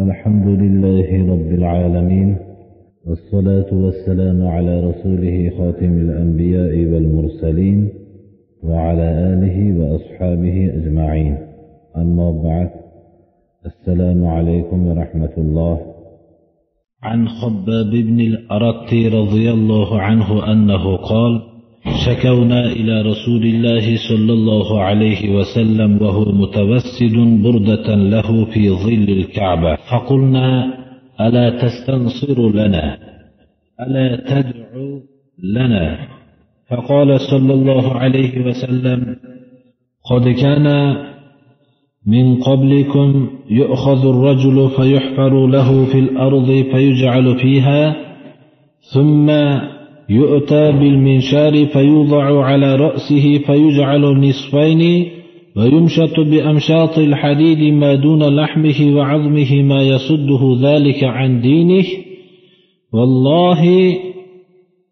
الحمد لله رب العالمين والصلاة والسلام على رسوله خاتم الأنبياء والمرسلين وعلى آله وأصحابه أجمعين. أما بعد السلام عليكم ورحمة الله. عن خباب بن الأرت رضي الله عنه أنه قال شكونا إلى رسول الله صلى الله عليه وسلم وهو متوسد بردة له في ظل الكعبة. فقلنا ألا تستنصر لنا؟ ألا تدعو لنا؟ فقال صلى الله عليه وسلم قد كان من قبلكم يؤخذ الرجل فيحفر له في الأرض فيجعل فيها ثم يؤتى بالمنشار فيوضع على رأسه فيجعل نصفين ويمشط بأمشاط الحديد ما دون لحمه وعظمه ما يصده ذلك عن دينه. والله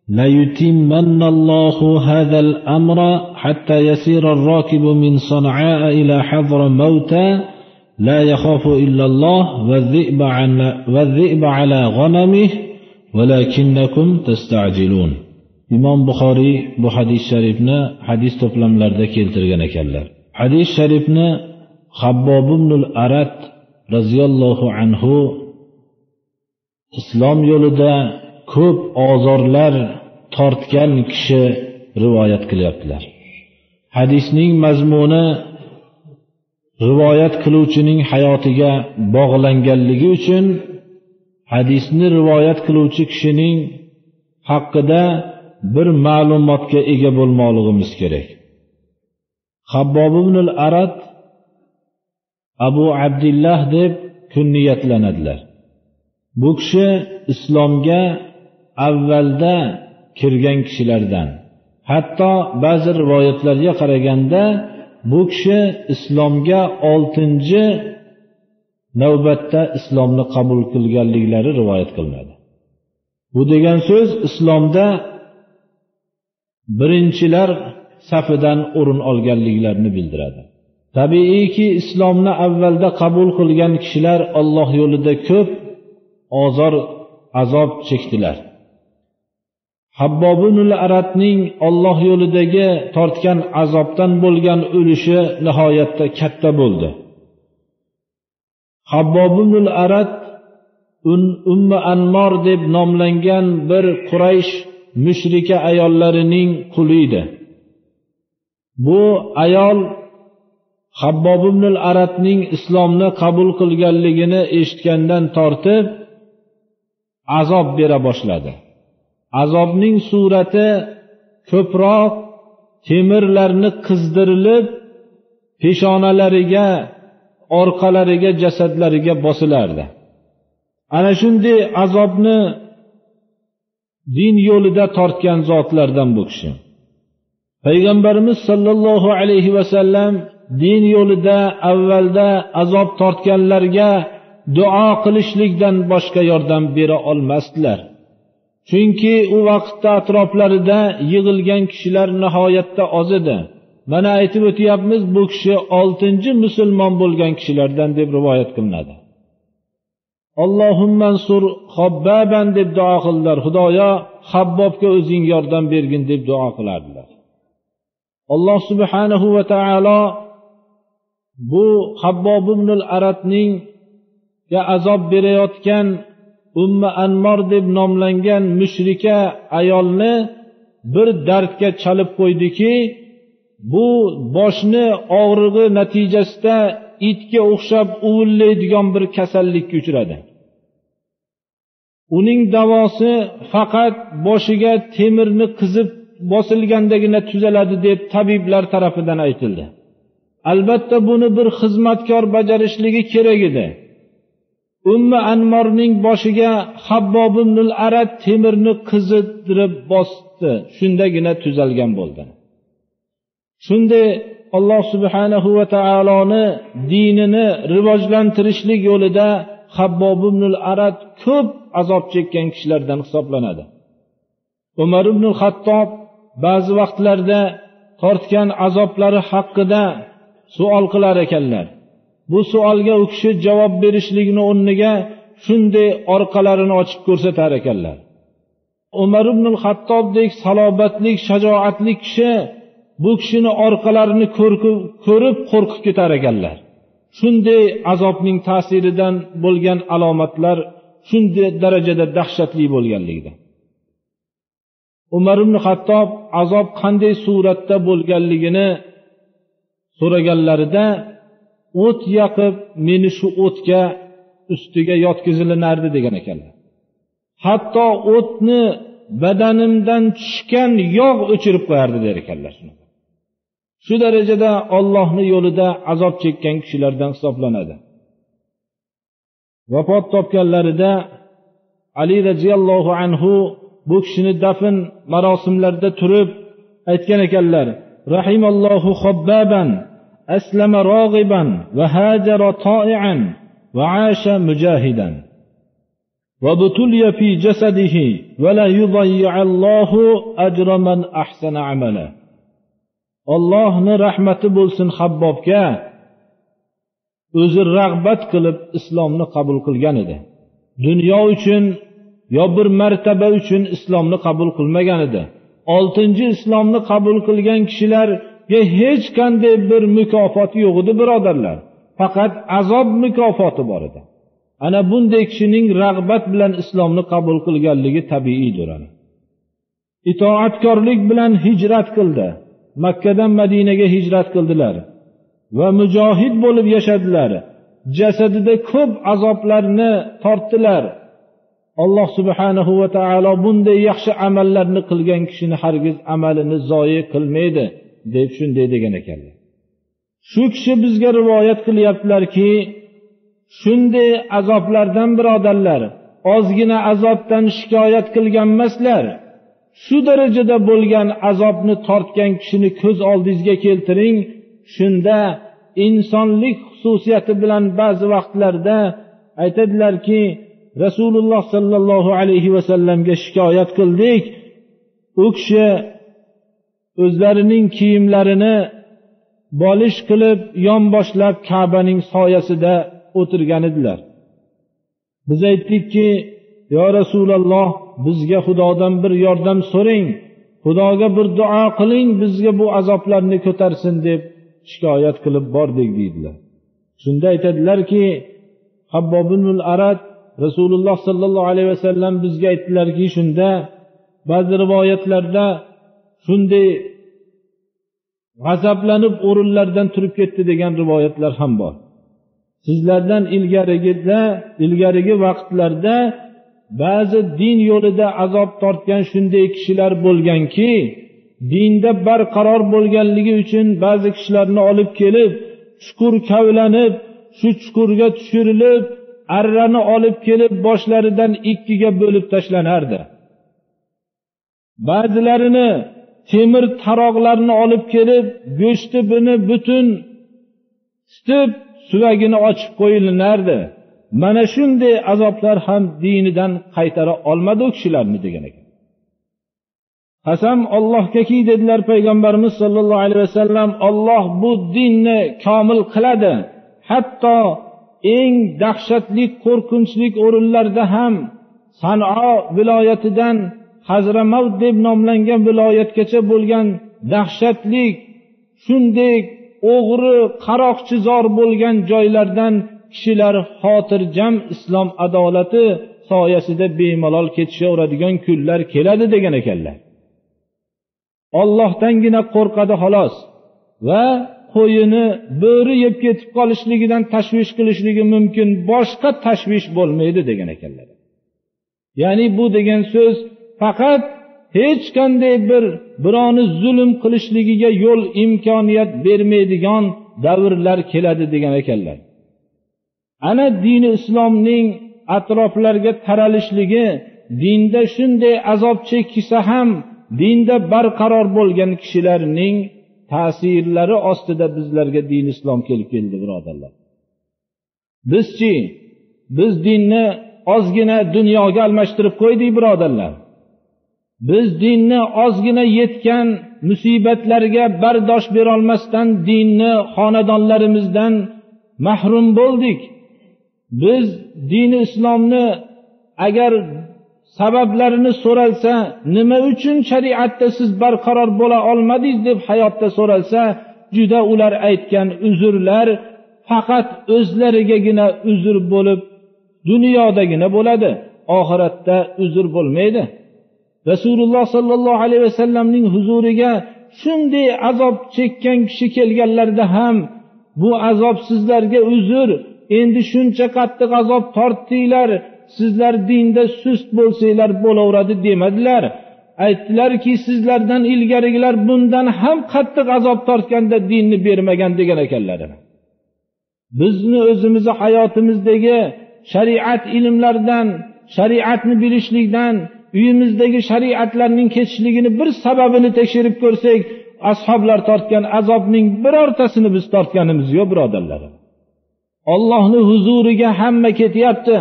ليتمن الله هذا الأمر حتى يسير الراكب من صنعاء إلى حضر موتى. لا يخاف إلا الله والذئب, على غنمه. valakinnakum tastajilun. Imom buxoriy bu hadis sharifni hadis to'plamlarida keltirgan ekanlar. Hadis sharifni habbobinul arat roziyallohu anhu islom yo'lida ko'p ozorlar tortgan kishi rivoyat qilyaptilar. Hadisning mazmuni rivoyat qiluvchining hayotiga bog'langanligi uchun hadisni rivoyat qiluvchi kishining haqida bir ma'lumotga ega bo'lmoqligimiz kerak. Habbob ibn arad abu abdillah deb kunniyatlanadilar. Bu kishi islomga avvalda kirgan kishilardan. Hatto ba'zi rivoyatlarga qaraganda bu kishi islomga oltinchi navbatda islomni qabul qilganliklari rivoyat qilinadi. Bu degan so'z islomda birinchilar safidan o'rin olganliklarini bildiradi. Tabiiyki islomni avvalda qabul qilgan kishilar olloh yo'lida ko'p ozor azob chekdilar. Habbobinul aratning olloh yo'lidagi tortgan azobdan bo'lgan o'lishi nihoyatda katta bo'ldi. Habbobinul arat ummi anmor deb nomlangan bir quraysh mushrika ayollarining quli edi. Bu ayol habbob ibn aratning islomni qabul qilganligini eshitgandan tortib azob bera boshladi. Azobning surati ko'proq temirlarni qizdirilib peshonalariga orqalariga jasadlariga bosilardi. Ana shunday azobni din yo'lida tortgan zotlardan bu kishi. Payg'ambarimiz sollallohu alayhi vasallam din yo'lida avvalda azob tortganlarga duo qilishlikdan boshqa yordam bera olmasdilar. Chunki u vaqtda atroflarida yig'ilgan kishilar nihoyatda oz edi. Mana aytib o'tyapmiz bu kishi oltinchi musulmon bo'lgan kishilardan deb rivoyat qilinadi. Allohumansur hobbaban deb duo qildilar. Xudoyo habbobga o'zing yordam bergin deb duo qilardilar. Alloh subhanahu va taolo bu habbob ibn aratning azob berayotgan umma anmor deb nomlangan mushrika ayolni bir dardga chalib qo'ydiki bu boshni og'rig'i natijasida itga o'xshab uvillaydigan bir kasallikka uchradi. Uning davosi faqat boshiga temirni qizib bosilgandagina tuzaladi deb tabiblar tarafidan aytildi. Albatta buni bir xizmatkor bajarishligi kerak edi. Ummi anmorning boshiga habbob arat temirni qizidirib bosdi. Shundagina tuzalgan bo'ldi. Shunday alloh subhanahu va taoloni dinini rivojlantirishlik yo'lida habbob arat ko'p azob chekkan kishilardan hisoblanadi. Umar ibn hattob ba'zi vaqtlarda tortgan azoblari haqida savol qilar ekanlar. Bu savolga u kishi javob berishlikni o'rniga shunday orqalarini ochib ko'rsatar ekanlar. Umar ibn hattobdek salobatli shajoatli kishi bu kishini orqalarini ko'rib qo'rqib ketar ekanlar. Shunday azobning ta'siridan bo'lgan alomatlar shunday darajada dahshatli bo'lganligida. Umar ibn hattob azob qanday suratda bo'lganligini so'raganlarida o't yoqib meni shu o'tga ustiga yotkizilinardi degan ekanlar. Hatto o'tni badanimdan tushgan yog' o'chirib qo'yardi der ekanlar shu darajada ollohni yo'lida azob chekkan kishilardan hisoblanadi vafot topganlarida ali roziyallohu anhu bu kishini dafn marosimlarida turib aytgan ekanlar rahimallohu xobbaban aslama rog'iban va hajara toian va asha mujahidan وابتلي في جسده ولا يضيع الله أجر من أحسن عملا ollohni rahmati bo'lsin habbobga. O'zi rag'bat qilib islomni qabul qilgan edi. Dunyo uchun yo bir martaba uchun islomni qabul qilmagan edi. Oltinchi islomni qabul qilgan kishilarga hech qanday bir mukofot yo'q edi birodarlar. Faqat azob mukofoti bor edi. Ana bunday kishining rag'bat bilan islomni qabul qilganligi tabiiydir itoatkorlik bilan hijrat qildi. Makkadan madinaga hijrat qildilar va mujohid bo'lib yashadilar. Jasadida ko'p azoblarni tortdilar. Alloh subhanahu va taolo bunday yaxshi amallarni qilgan kishini hargiz amalini zoyi qilmaydi deb shunday degan ekanlar. Shu kishi bizga rivoyat qilyaptilarki shunday azoblardan birodarlar ozgina azobdan shikoyat qilgan emaslar. Shu darajada bo'lgan azobni tortgan kishini ko'z oldingizga keltiring. Shunda insonlik xususiyati bilan ba'zi vaqtlarda aytadilarki rasululloh sollallohu alayhi vasallamga shikoyat qildik. U kishi o'zlarining kiyimlarini bolish qilib yonboshlab kabaning soyasida o'tirgan edilar. Biz aytdikki yo rasululloh bizga xudodan bir yordam so'rang xudoga bir duo qiling bizga bu azoblarni ko'tarsin deb shikoyat qilib bordik deydilar. Shunda aytadilarki habbobinul arad rasululloh sollallohu alayhi vasallam bizga aytdilarki shunda ba'zi rivoyatlarda shunday g'azablanib o'rinlaridan turib ketdi degan rivoyatlar ham bor. Sizlardan ilgarigida ilgarigi vaqtlarda ba'zi din yo'lida azob tortgan shunday kishilar bo'lganki dinda barqaror bo'lganligi uchun ba'zi kishilarni olib kelib chuqur kavlanib shu chuqurga tushirilib arrani olib kelib boshlaridan ikkiga bo'lib tashlanardi. Ba'zilarini temir taroqlarni olib kelib go'shti buni butun tutib suvagini ochib qo'yilinardi. Mana shunday azoblar ham dinidan qaytara olmadi u kishilarni degan ekan. Qasam ollohgaki dedilar payg'ambarimiz sollallohu alayhi vasallam olloh bu dinni komil qiladi. Hatto eng dahshatli qo'rqinchli o'rinlarda ham san'o viloyatidan hazramavt deb nomlangan viloyatgacha bo'lgan dahshatli shunday o'g'ri qaroqchizor bo'lgan joylardan kishilar xotirjam islom adolati soyasida bemalol ketishaveradigan kunlar keladi degan ekanlar. Ollohdangina qo'rqadi xolos va qo'yini bo'ri yeb ketib qolishligidan tashvish qilishligi mumkin boshqa tashvish bo'lmaydi degan ekanlar. Ya'ni bu degan so'z faqat hech qanday bir birovni zulm qilishligiga yo'l imkoniyat bermaydigan davrlar keladi degan ekanlar. Ana dini islomning atroflarga taralishligi dinda shunday azob chekkisa ham dinda barqaror bo'lgan kishilarning ta'sirlari ostida bizlarga din islom kelib keldi birodarlar. Bizchi biz dinni ozgina dunyoga almashtirib qo'ydik birodarlar. Biz dinni ozgina yetgan musibatlarga bardosh berolmasdan dinni xonadonlarimizdan mahrum bo'ldik. Biz dini islomni agar sabablarini so'ralsa nima uchun shariatda siz barqaror bo'la olmadingiz deb hayotda so'ralsa juda ular aytgan uzrlar faqat o'zlarigagina uzr bo'lib dunyodagina bo'ladi oxiratda uzr bo'lmaydi. Rasululloh sollallohu alayhi vasallamning huzuriga shunday azob chekkan kishi kelganlarida ham bu azob sizlarga uzr endi shuncha qattiq azob tortdinglar sizlar dinda sust bo'lsanglar bo'laveradi demadilar. Aytdilarki sizlardan ilgarigilar bundan ham qattiq azob tortganda dinni bermagan degan ekanlar. Bizni o'zimizni hayotimizdagi shariat ilmlaridan shariatni bilishlikdan uyimizdagi shariatlarning ketishligini bir sababini tekshirib ko'rsak ashoblar tortgan azobning birortasini biz tortganimiz yo'q birodarlar. Ollohni huzuriga hamma ketyapti.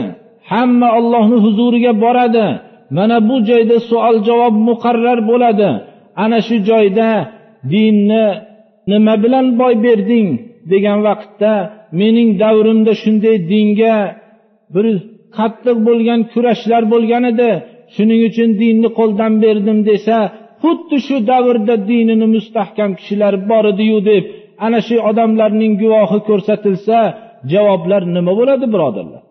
Hamma ollohni huzuriga boradi. Mana bu joyda savol javob muqarrar bo'ladi. Ana shu joyda dinni nima bilan boy berding degan vaqtda mening davrimda shunday dinga bir qattiq bo'lgan kurashlar bo'lgan edi. Shuning uchun dinni qo'ldan berdim desa xuddi shu davrda dinini mustahkam kishilar bor ediyu deb ana shu odamlarning guvohi ko'rsatilsa javoblar nima bo'ladi birodarlar?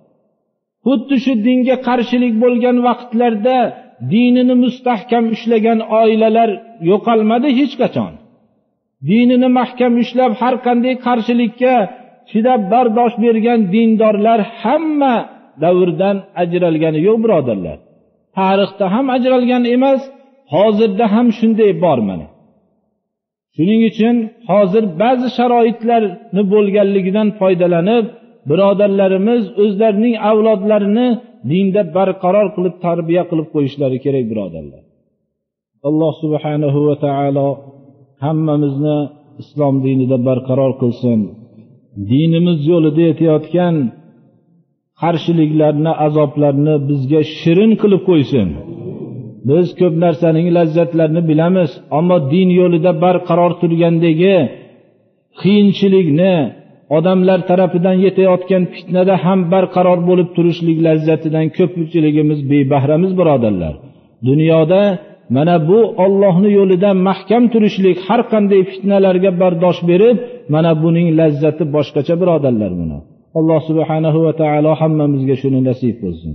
Xuddi shu dinga qarshilik bo'lgan vaqtlarda dinini mustahkam ushlagan oilalar yo'qolmadi hech qachon. Dinini mahkam ushlab har qanday qarshilikka chidab bardosh bergan dindorlar hamma davrdan ajralgani yo'q birodarlar. Tarixda ham ajralgan emas hozirda ham shunday bor mana shuning uchun hozir ba'zi sharoitlarni bo'lganligidan foydalanib birodarlarimiz o'zlarining avlodlarini dinda barqaror qilib tarbiya qilib qo'yishlari kerak birodarlar. Alloh subhanahu va taolo hammamizni islom dinida barqaror qilsin. Dinimiz yo'lida etayotgan qarshiliklarni azoblarni bizga shirin qilib qo'ysin. Biz ko'p narsaning lazzatlarini bilamiz ammo din yo'lida barqaror turgandagi qiyinchilikni odamlar tarafidan yetayotgan fitnada ham barqaror bo'lib turishlik lazzatidan ko'pchiligimiz bebahramiz birodarlar. Dunyoda mana bu ollohni yo'lida mahkam turishlik har qanday fitnalarga bardosh berib mana buning lazzati boshqacha birodarlar buni. Alloh subhanahu va taolo hammamizga shuni nasib qilsin.